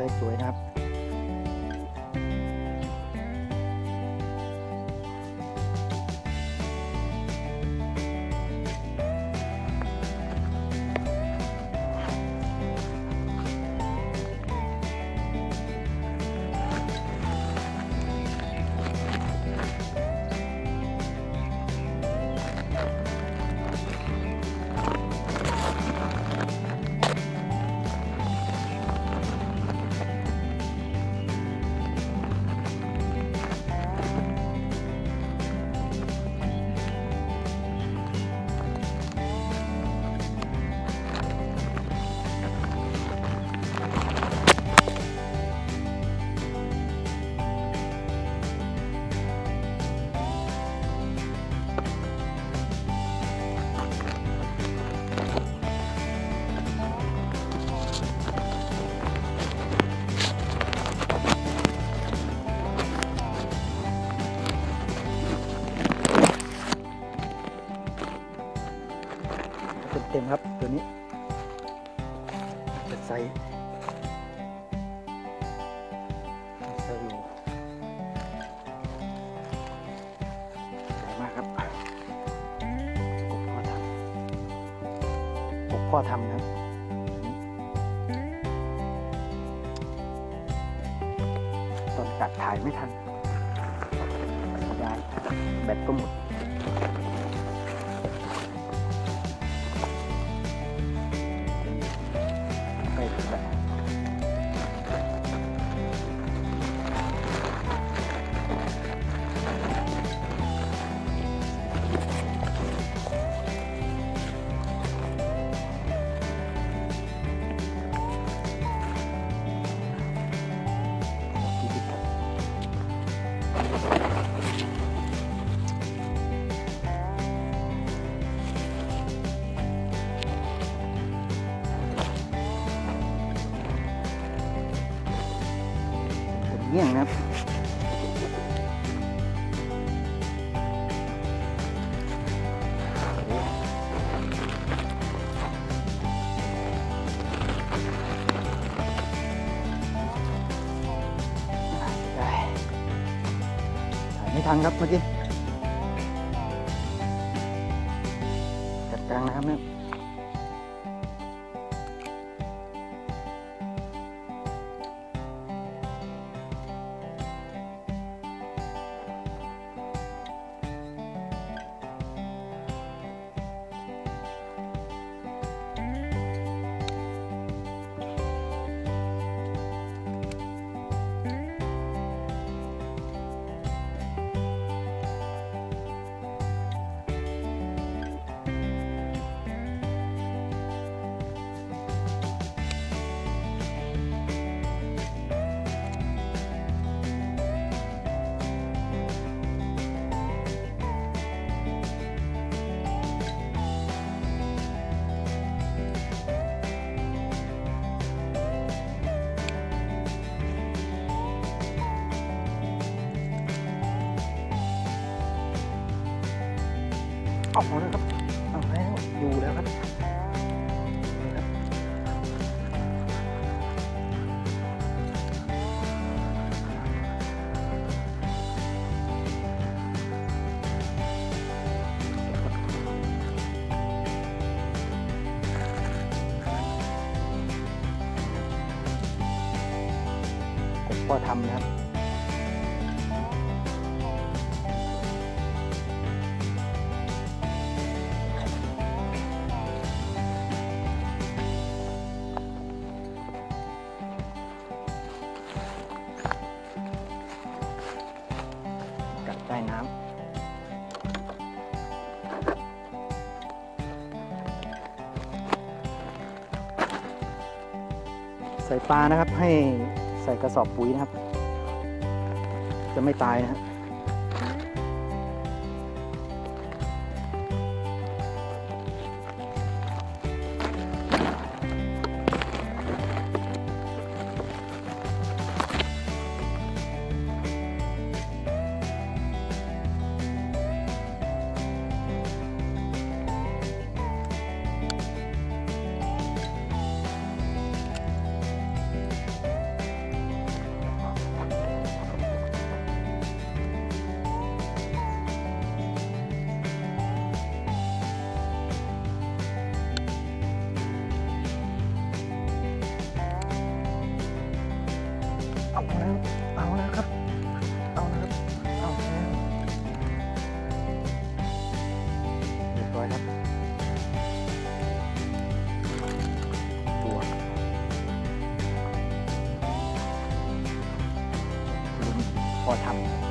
ไซส์สวยนะครับ เต็มๆครับตัวนี้จะใส่ใส่อยู่ใหญ่มากครับกบพ่อทำกบพ่อทำนะครับตอนกัดถ่ายไม่ทันเสียดายแบตก็หมด เป็นเงี้ยงครับถ่ายไม่ทันครับเมื่อกี้จัดกลางนะครับเนี่ย เอาแล้วครับเอาแล้วอยู่แล้วครับก็ทำนะครับ ใส่ปลานะครับ ให้ใส่กระสอบปุ๋ยนะครับ จะไม่ตายนะครับ อทำ